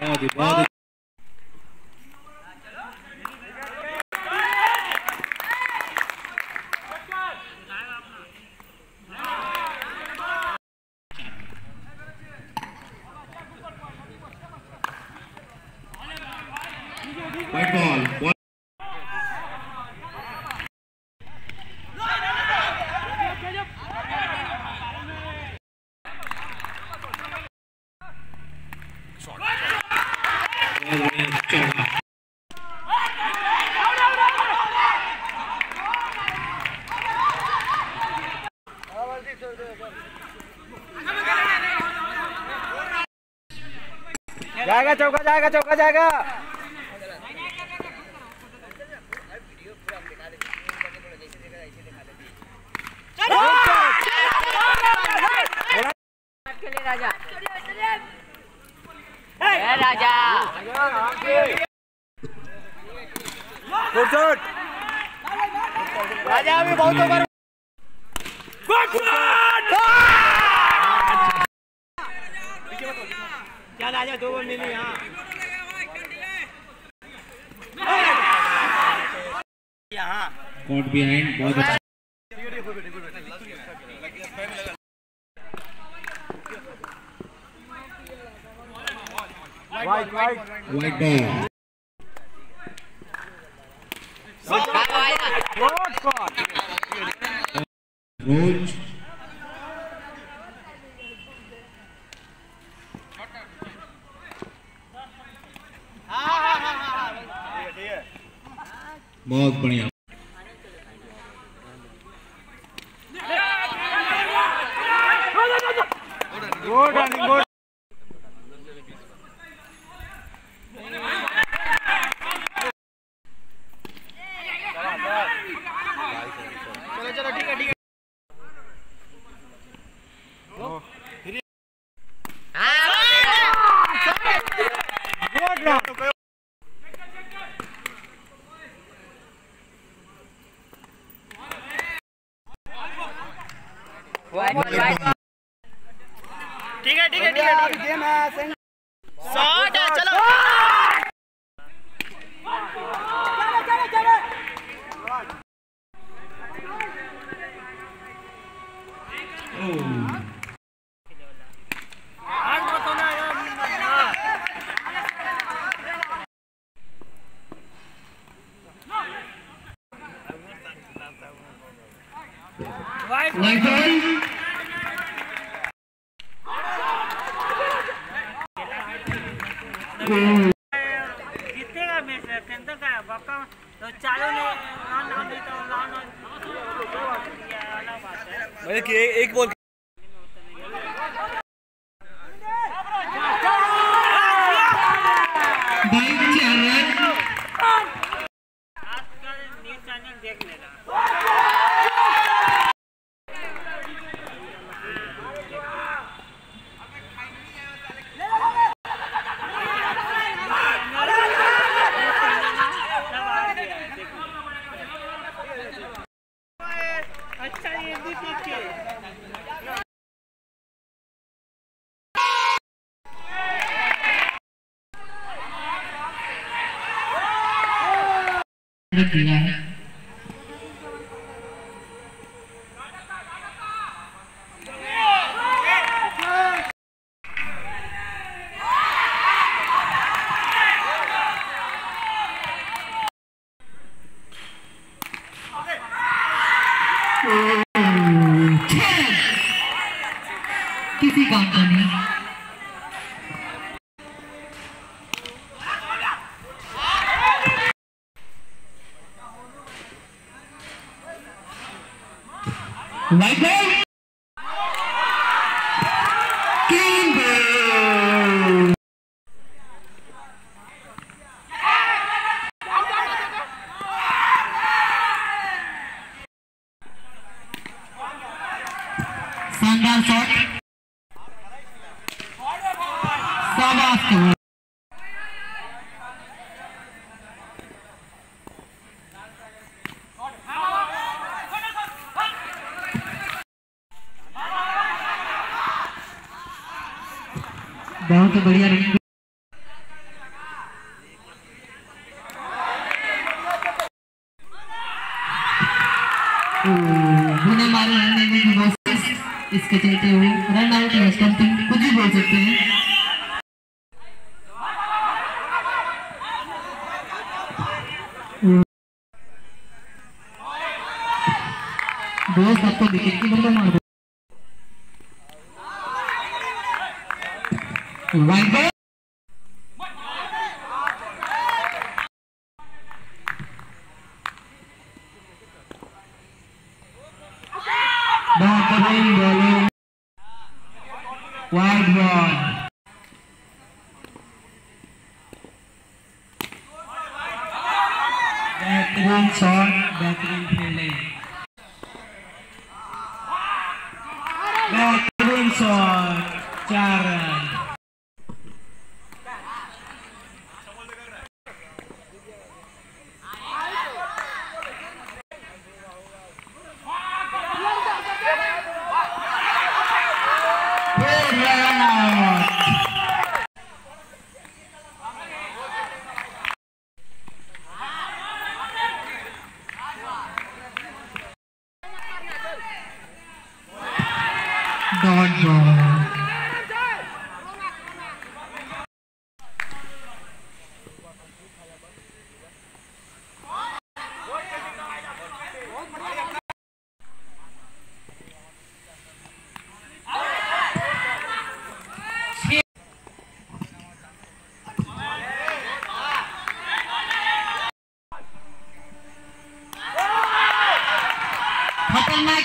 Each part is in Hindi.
बहुत ही बहुत ही White ball. Ball. बहुत बढ़िया चौका जाएगा चौका जाएगा चौका जाएगा। राजा। राजा राजा। अभी बहुत क्या राजा दो नहीं यहाँ? यहाँ। कॉट बिहाइंड बहुत अच्छा। White white White. Good shot बहुत बढ़िया गुड रनिंग गुड चलो चलो ठीक है ठीक है गुड रन ठीक है ठीक है ठीक है गेम है शॉट है चलो Oh. White टेंशन का बक्का तो नहीं तो एक बॉल बाइक चार रन आजकल न्यूज़ चैनल देख लेना अच्छा ये भी देखिए किया है किसी काम का नहीं lại đây kim đường sang đan sót. Sabah बिना मारे रन लेने की कोशिश इसके चलते वो रन आउट या स्टंपिंग कुछ भी बोल सकते हैं। दोस्त, आपको विकेट की बंदा मार वाइड बॉल बेहतरीन बॉलिंग वाइड बॉल बेहतरीन शॉट बेहतरीन फील्डिंग बेहतरीन शॉट चार रन फिर रन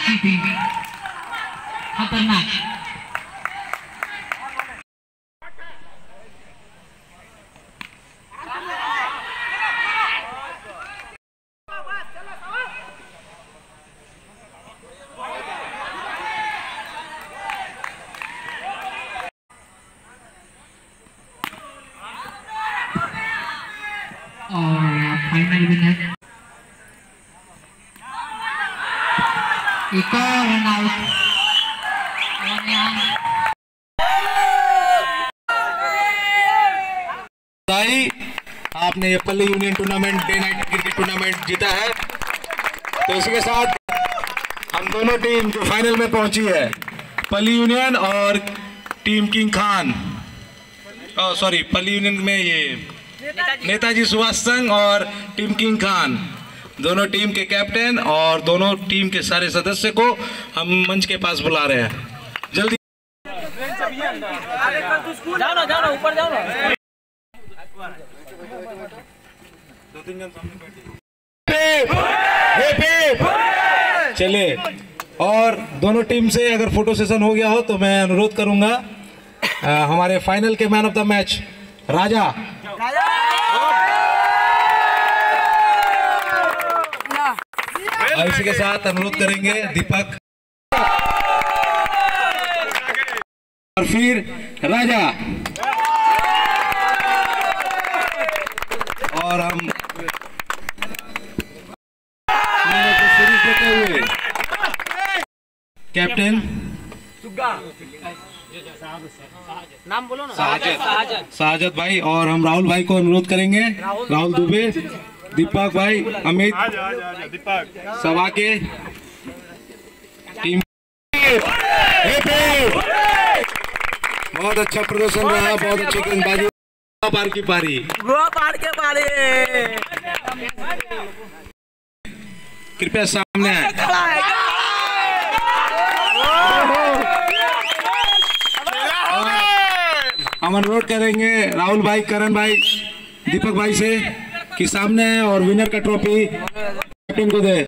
खतरनाक कीपिंग खतरनाक और फाइनल विनर भाई आपने ये Palli union tournament day night cricket tournament जीता है। तो इसी के साथ हम दोनों टीम जो फाइनल में पहुँची है पल्ली यूनियन और team King Khan sorry Palli union में ये नेताजी सुभाष संघ और टीम किंग खान। दोनों टीम के कैप्टन और दोनों टीम के सारे सदस्य को हम मंच के पास बुला रहे हैं। जल्दी। चले और दोनों टीम से अगर फ़ोटो सेशन हो गया हो तो मैं अनुरोध करूँगा अ, हमारे फाइनल के man of the match Raja और इसी के साथ अनुरोध करेंगे दीपक। और फिर राजा। और हम तीनों को सीरीज़ देते हुए कैप्टन नाम बोलो ना। साजद। साजद। भाई और हम राहुल भाई को अनुरोध करेंगे। राहुल दुबे। दीपक भाई अमित। सब आके टीम। बहुत अच्छा प्रदर्शन रहा बहुत अच्छी गेंदबाजी पार की पारी। गोवा पार के पारे। कृपया सामने हम अनुरोध करेंगे राहुल भाई करण भाई दीपक भाई से। कि सामने है और विनर का ट्रॉफी कैप्टन को दे।